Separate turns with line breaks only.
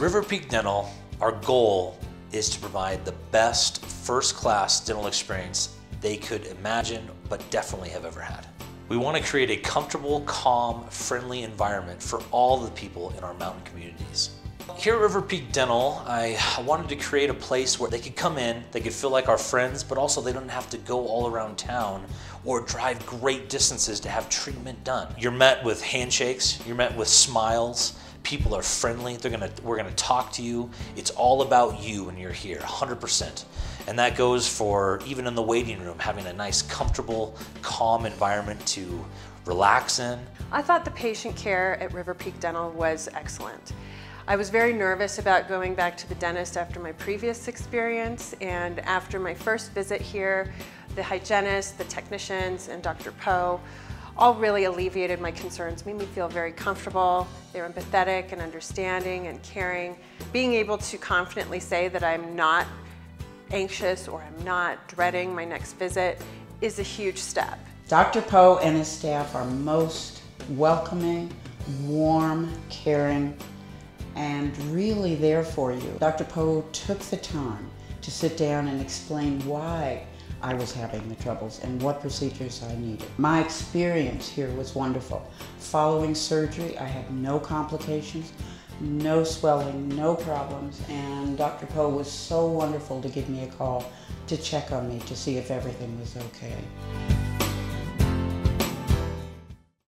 River Peak Dental, our goal is to provide the best first class dental experience they could imagine but definitely have ever had. We want to create a comfortable, calm, friendly environment for all the people in our mountain communities. Here at River Peak Dental, I wanted to create a place where they could come in, they could feel like our friends, but also they don't have to go all around town or drive great distances to have treatment done. You're met with handshakes, you're met with smiles, people are friendly, they're gonna, we're gonna talk to you. It's all about you when you're here, 100%. And that goes for even in the waiting room, having a nice, comfortable, calm environment to relax in.
I thought the patient care at River Peak Dental was excellent. I was very nervous about going back to the dentist after my previous experience and after my first visit here, the hygienist, the technicians, and Dr. Poe all really alleviated my concerns, made me feel very comfortable. They were empathetic and understanding and caring. Being able to confidently say that I'm not anxious or I'm not dreading my next visit is a huge step.
Dr. Poe and his staff are most welcoming, warm, caring, and really there for you. Dr. Poe took the time to sit down and explain why I was having the troubles and what procedures I needed. My experience here was wonderful. Following surgery, I had no complications, no swelling, no problems, and Dr. Poe was so wonderful to give me a call to check on me to see if everything was okay.